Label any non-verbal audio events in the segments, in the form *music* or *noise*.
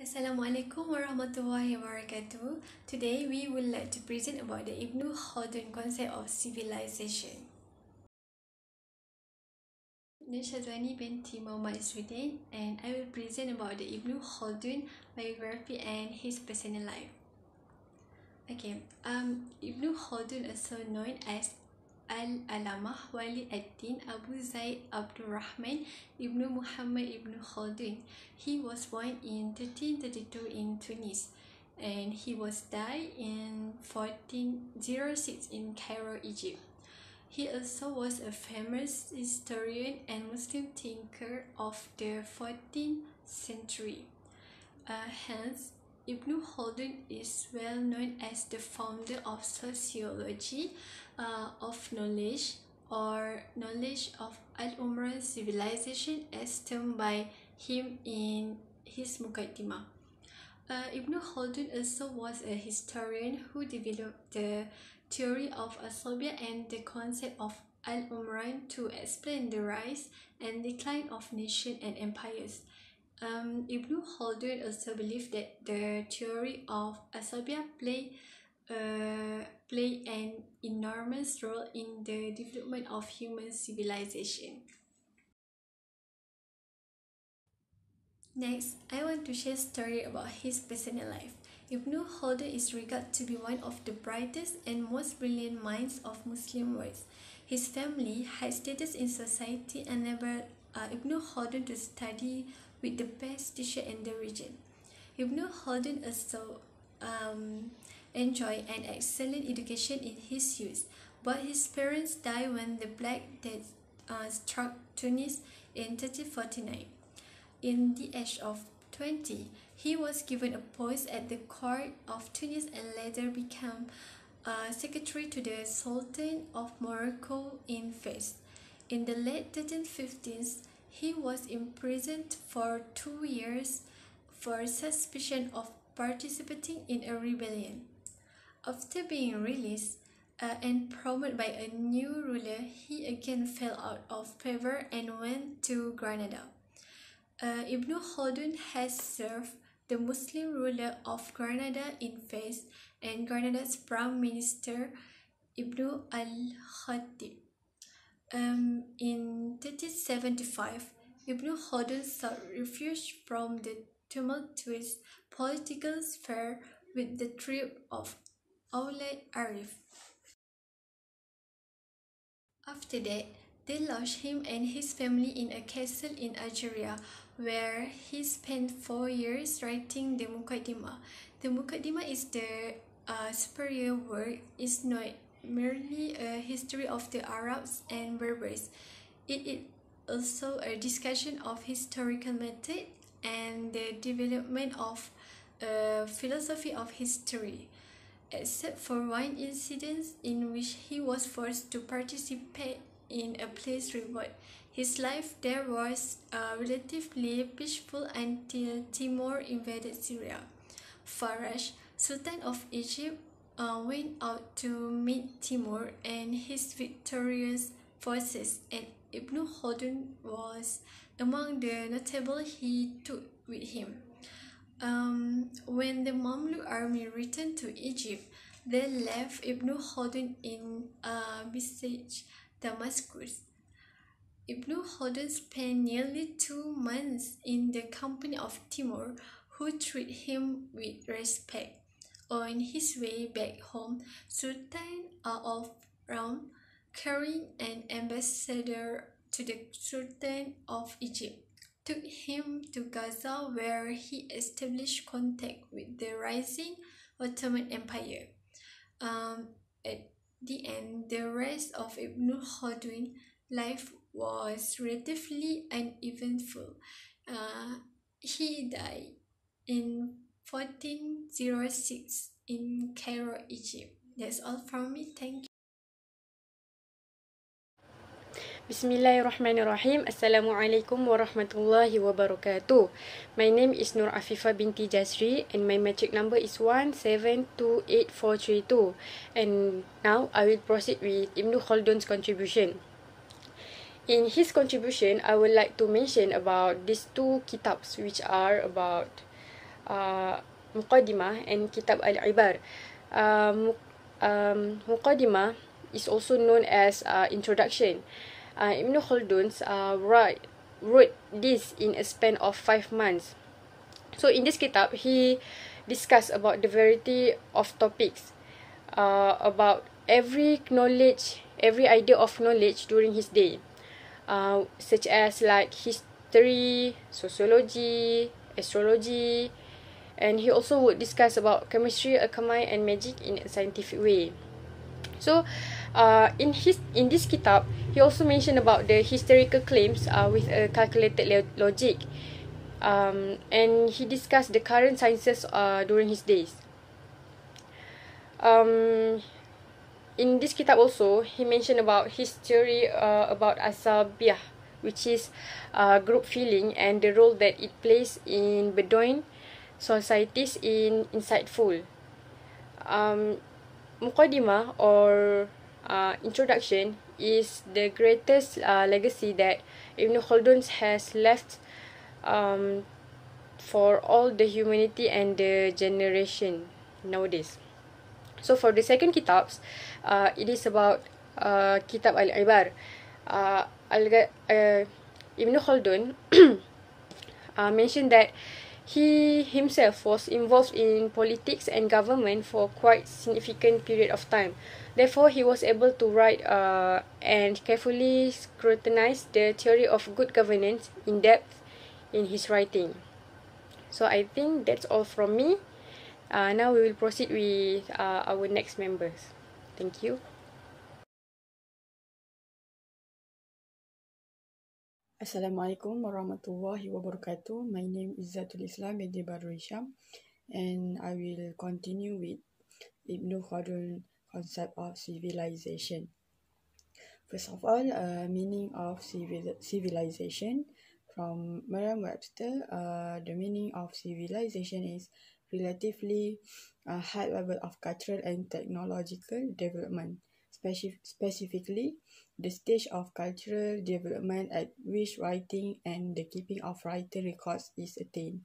Assalamualaikum warahmatullahi wabarakatuh. Today we would like to present about the Ibn Khaldun concept of civilization. Saya Syazwani binti Muhammad Isruddin and I will present about the Ibn Khaldun biography and his personal life. Okay, um, Ibn Khaldun also known as Al-Alamah Wali ad-Din Abu Zaid Abdul Rahman Ibn Muhammad Ibn Khaldun. He was born in 1332 in Tunis and he was died in 1406 in Cairo, Egypt. He also was a famous historian and Muslim thinker of the 14th century. Uh, hence, Ibn Khaldun is well known as the founder of sociology uh, of knowledge or knowledge of Al-Umran civilization as termed by him in his Muqaddimah. Uh, Ibn Khaldun also was a historian who developed the theory of Asabia and the concept of Al-Umran to explain the rise and decline of nations and empires. Um, Ibn Khaldun also believed that the theory of Asabia played uh, play an enormous role in the development of human civilization. Next, I want to share a story about his personal life. Ibn Khaldun is regarded to be one of the brightest and most brilliant minds of Muslim world. His family, high status in society, enabled uh, Ibn Khaldun to study with the best teacher in the region. Ibn Khaldun also um, enjoyed an excellent education in his youth, but his parents died when the Black Death uh, struck Tunis in 1349. In the age of 20, he was given a post at the court of Tunis and later became uh, secretary to the Sultan of Morocco in Fez. In the late 1350s, he was imprisoned for two years for suspicion of participating in a rebellion. After being released uh, and promoted by a new ruler, he again fell out of favor and went to Granada. Uh, Ibn Khaldun has served the Muslim ruler of Granada in Fez and Granada's prime minister Ibn al-Khatib. Um, in 1375, Ibn Khaldun sought refuge from the tumultuous political sphere with the tribe of Awlad Arif. After that, they lodged him and his family in a castle in Algeria, where he spent four years writing the Muqaddimah. The Muqaddimah is the uh, superior work, is not merely a history of the Arabs and Berbers. It is also a discussion of historical method and the development of a philosophy of history except for one incident in which he was forced to participate in a place revolt. His life there was uh, relatively peaceful until Timur invaded Syria. Faraj, Sultan of Egypt, uh, went out to meet Timur and his victorious forces, and Ibn Khaldun was among the notable he took with him. Um, when the Mamluk army returned to Egypt, they left Ibn Khaldun in uh, besieged Damascus. Ibn Khaldun spent nearly two months in the company of Timur, who treated him with respect. On his way back home, Sultan of Ram, carrying an ambassador to the Sultan of Egypt, took him to Gaza where he established contact with the rising Ottoman Empire. Um, at the end, the rest of Ibn Khaldun's life was relatively uneventful. Uh, he died in 1406 in Cairo, Egypt. That's all from me. Thank you. Bismillahirrahmanirrahim. Assalamualaikum warahmatullahi wabarakatuh. My name is Nur Afifa binti Jasri and my matric number is 1728432. And now I will proceed with Ibn Khaldun's contribution. In his contribution, I would like to mention about these two kitabs which are about uh, Muqaddimah and Kitab Al-Ibar. Uh, um, Muqaddimah is also known as uh, Introduction. Uh, Ibn Khaldun uh, write, wrote this in a span of five months. So in this kitab, he discussed about the variety of topics uh, about every knowledge, every idea of knowledge during his day, uh, such as like history, sociology, astrology, and he also would discuss about chemistry, alchemy, and magic in a scientific way. So, uh, in his in this kitab, he also mentioned about the historical claims uh, with a calculated logic, um, and he discussed the current sciences uh, during his days. Um, in this kitab also he mentioned about his theory uh, about asabiyah which is uh, group feeling and the role that it plays in Bedouin societies in insightful um or uh, introduction is the greatest uh, legacy that Ibn Khaldun has left um, for all the humanity and the generation nowadays. So for the second kitabs, uh, it is about uh, Kitab Al-Ibar. Uh, uh, Ibn Khaldun *coughs* uh, mentioned that he himself was involved in politics and government for quite significant period of time. Therefore, he was able to write uh, and carefully scrutinize the theory of good governance in depth in his writing. So I think that's all from me. Uh, now we will proceed with uh, our next members. Thank you. Assalamualaikum warahmatullahi wabarakatuh. My name is Zatul Islam Edi Badrisham and I will continue with Ibn Khaldun concept of civilization. First of all, uh, meaning of civil civilization from Merriam-Webster, uh, the meaning of civilization is relatively a high level of cultural and technological development, Speci- specifically the stage of cultural development at which writing and the keeping of written records is attained.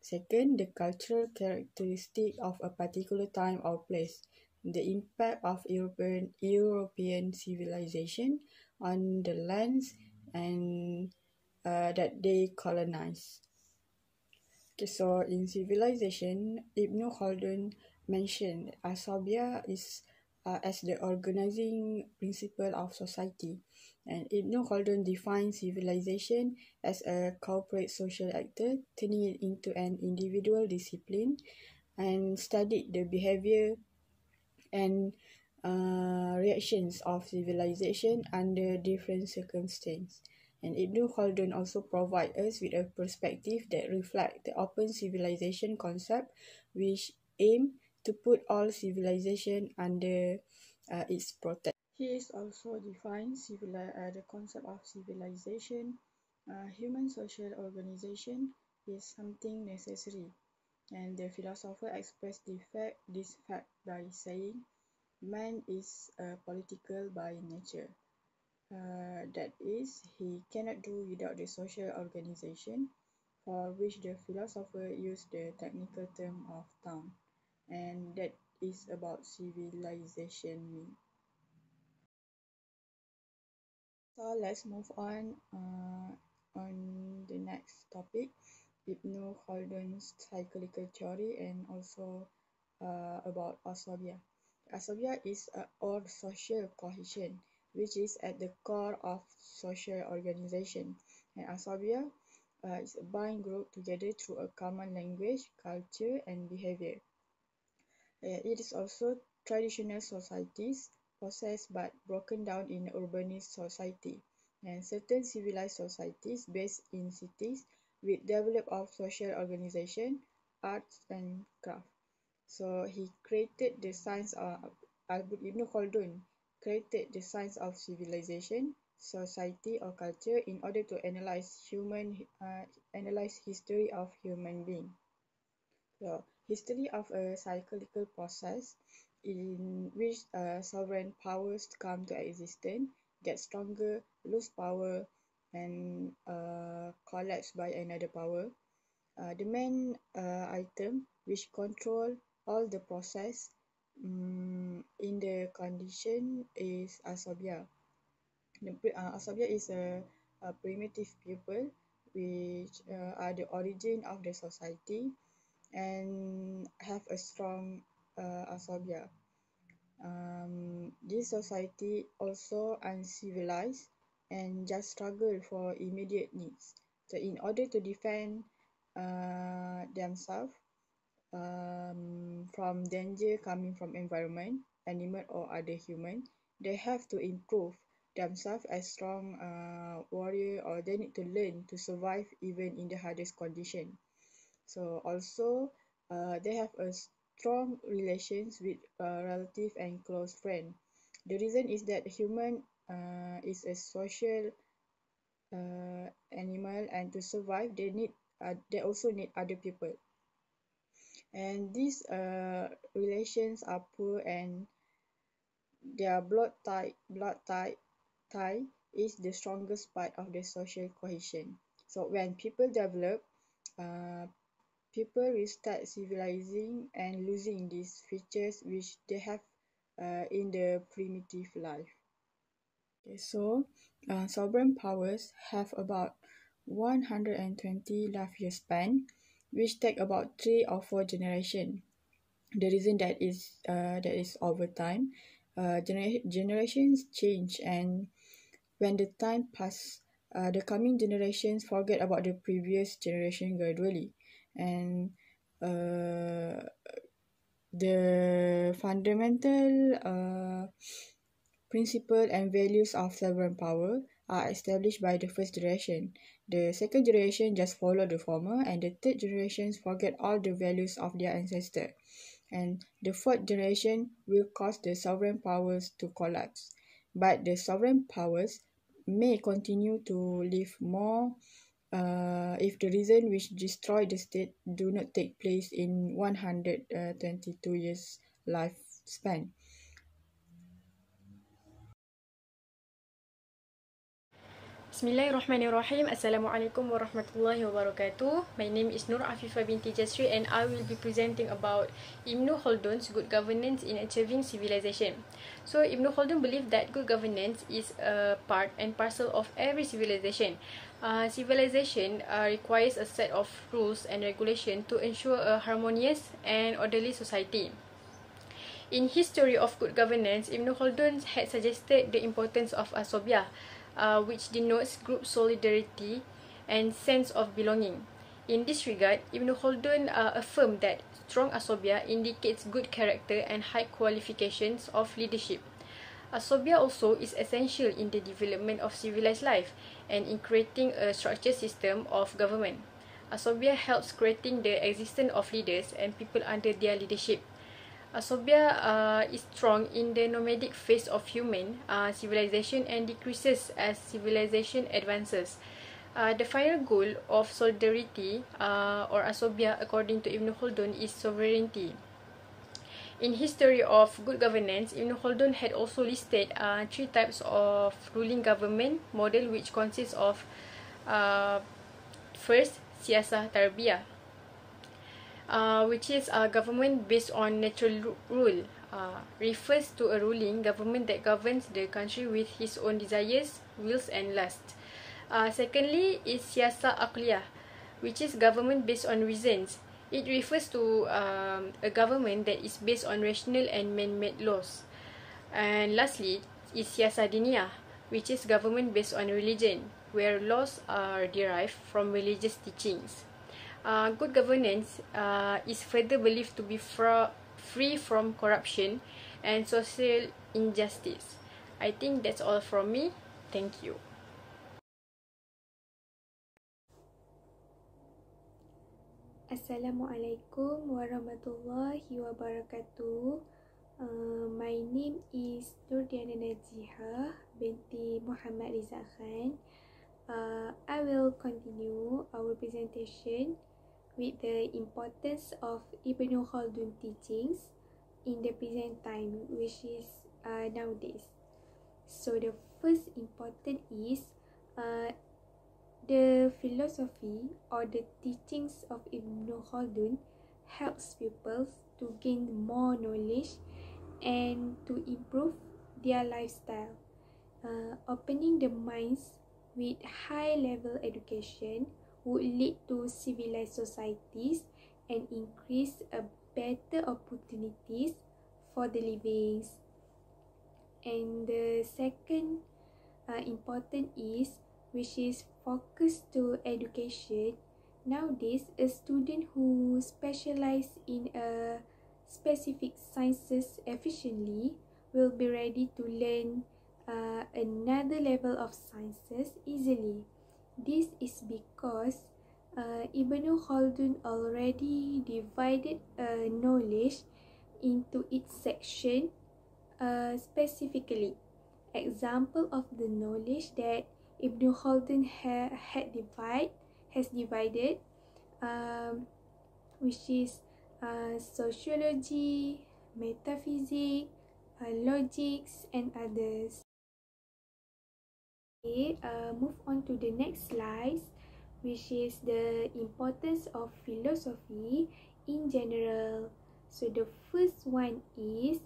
Second, the cultural characteristic of a particular time or place, the impact of European, European civilization on the lands and uh, that they colonize. Okay, so in civilization, Ibn Khaldun mentioned Asabia is uh, as the organizing principle of society. And Ibn Khaldun defines civilization as a corporate social actor, turning it into an individual discipline and studied the behavior and uh, reactions of civilization under different circumstances and Ibn Khaldun also provide us with a perspective that reflect the open civilization concept which aim to put all civilization under uh, its protection. He is also define civili- uh, the concept of civilization. Uh, human social organization is something necessary and the philosopher expressed the fact, this fact by saying man is uh, political by nature. Uh, that is, he cannot do without the social organization, for which the philosopher used the technical term of town, and that is about civilization. So let's move on uh, on the next topic, Ibn Khaldun's psychological theory and also uh, about asabia. Asabia is a or social cohesion which is at the core of social organization. And Asabia uh, is a bind group together through a common language, culture, and behavior. Uh, it is also traditional societies possessed but broken down in urbanist society and certain civilized societies based in cities with develop of social organization, arts and craft. So he created the science of Albert Ibn Khaldun created the science of civilization, society or culture in order to analyze human uh, analyze history of human being. So, history of a cyclical process in which uh, sovereign powers come to existence, get stronger, lose power, and uh, collapse by another power. uh, the main uh, item which control all the process um, in the condition is asobia. The uh, asobia is a, a primitive people which uh, are the origin of the society and have a strong uh, asobia. Um, this society also uncivilized and just struggle for immediate needs. So in order to defend uh, themselves um, from danger coming from environment, animal or other human, they have to improve themselves as strong uh, warrior or they need to learn to survive even in the hardest condition. So also uh, they have a strong relations with uh, relative and close friend. The reason is that human uh, is a social uh, animal and to survive they need uh, they also need other people and these uh, relations are poor and their blood tie blood tie tie is the strongest part of the social cohesion so when people develop uh, people will start civilizing and losing these features which they have uh, in the primitive life. Okay, so uh, sovereign powers have about 120 life year span which take about three or four generation. The reason that is uh, that is over time uh, genera- generations change and when the time pass uh, the coming generations forget about the previous generation gradually and uh, the fundamental uh, principle and values of sovereign power are established by the first generation. The second generation just follow the former, and the third generation forget all the values of their ancestor. And the fourth generation will cause the sovereign powers to collapse. But the sovereign powers may continue to live more uh, if the reason which destroy the state do not take place in 122 years lifespan. Bismillahirrahmanirrahim. Assalamualaikum warahmatullahi wabarakatuh. My name is Nur Afifah binti Jasri and I will be presenting about Ibn Khaldun's good governance in achieving civilization. So Ibn Khaldun believed that good governance is a part and parcel of every civilization. Uh, civilization uh, requires a set of rules and regulation to ensure a harmonious and orderly society. In History of Good Governance, Ibn Khaldun had suggested the importance of asobia, uh, which denotes group solidarity and sense of belonging. In this regard, Ibn Khaldun uh, affirmed that strong asobia indicates good character and high qualifications of leadership. Asobia also is essential in the development of civilized life and in creating a structured system of government. Asobia helps creating the existence of leaders and people under their leadership. Asobia uh, is strong in the nomadic phase of human uh, civilization and decreases as civilization advances. Uh, the final goal of solidarity uh, or asobia according to Ibn Khaldun is sovereignty. In History of Good Governance, Ibn Khaldun had also listed uh, three types of ruling government model which consists of uh, first, siasah tarbiyah, uh, which is a government based on natural rule. Uh, refers to a ruling government that governs the country with his own desires, wills and lusts. Uh, secondly is siasa akliyah, which is government based on reasons. It refers to um, a government that is based on rational and man-made laws. And lastly is siasa diniyah, which is government based on religion, where laws are derived from religious teachings. Uh, good governance uh, is further believed to be fra- free from corruption and social injustice. I think that's all from me. Thank you. Assalamualaikum warahmatullahi wabarakatuh. Uh, my name is Nurdiana Najiha binti Muhammad Riza Khan. Uh, I will continue our presentation with the importance of Ibn Khaldun teachings in the present time, which is uh, nowadays. So the first important is uh, the philosophy or the teachings of Ibn Khaldun helps people to gain more knowledge and to improve their lifestyle. Uh, opening the minds with high level education would lead to civilized societies and increase a better opportunities for the livings. And the second uh, important is which is focused to education. Nowadays, a student who specialize in a specific sciences efficiently will be ready to learn uh, another level of sciences easily. This is because uh, Ibn Khaldun already divided uh, knowledge into its section uh, specifically. Example of the knowledge that Ibn Khaldun ha- had divide has divided, um, which is uh, sociology, metaphysics, uh, logics, and others. Okay, uh, move on to the next slide, which is the importance of philosophy in general. So the first one is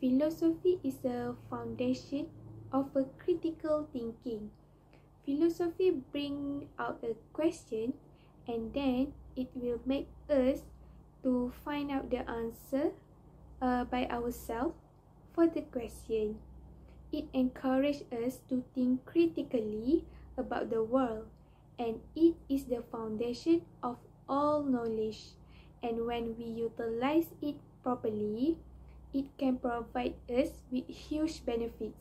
philosophy is a foundation of a critical thinking. Philosophy bring out a question and then it will make us to find out the answer uh, by ourselves for the question. It encourages us to think critically about the world and it is the foundation of all knowledge. And when we utilize it properly, it can provide us with huge benefits.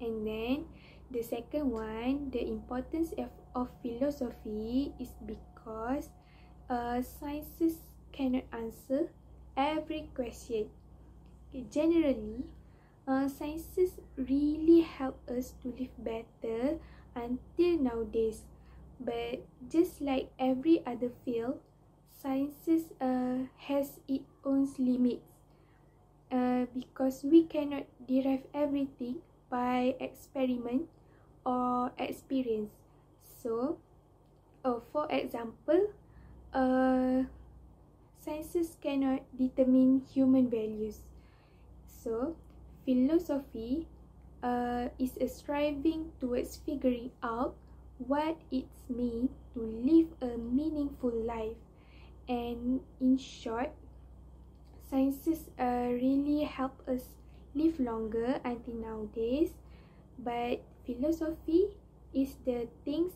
And then The second one, the importance of, of philosophy is because uh, sciences cannot answer every question. Okay, generally, uh, sciences really help us to live better until nowadays. But just like every other field, sciences uh, has its own limits. Uh, because we cannot derive everything by experiment or experience. So, uh, for example, uh, sciences cannot determine human values. So, philosophy uh, is a striving towards figuring out what it means to live a meaningful life. And in short, sciences uh, really help us live longer until nowadays. But philosophy is the things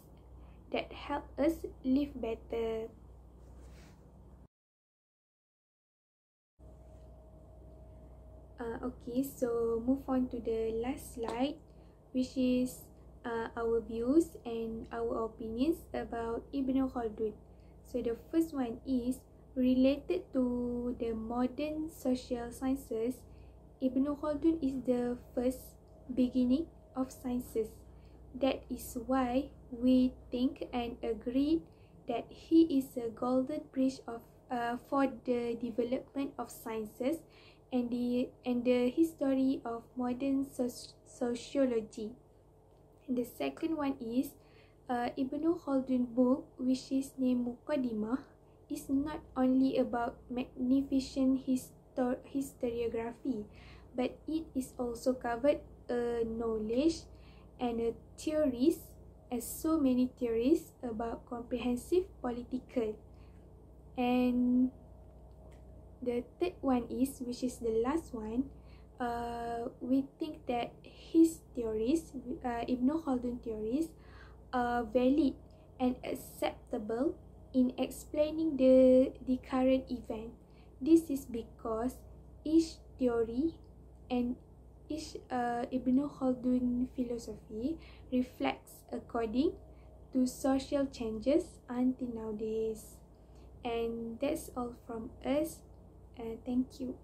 that help us live better. Uh, okay, so move on to the last slide, which is uh, our views and our opinions about Ibn Khaldun. So the first one is related to the modern social sciences. Ibn Khaldun is the first beginning of sciences. That is why we think and agree that he is a golden bridge of uh, for the development of sciences and the and the history of modern soci- sociology. And the second one is uh, Ibn Khaldun book, which is named Muqaddimah, is not only about magnificent histor- historiography, but it is also covered a knowledge and a theories as so many theories about comprehensive political. And the third one is which is the last one uh, we think that his theories uh, Ibn Khaldun theories are valid and acceptable in explaining the the current event. This is because each theory and each uh, Ibn Khaldun philosophy reflects according to social changes until nowadays. And that's all from us. Uh, thank you.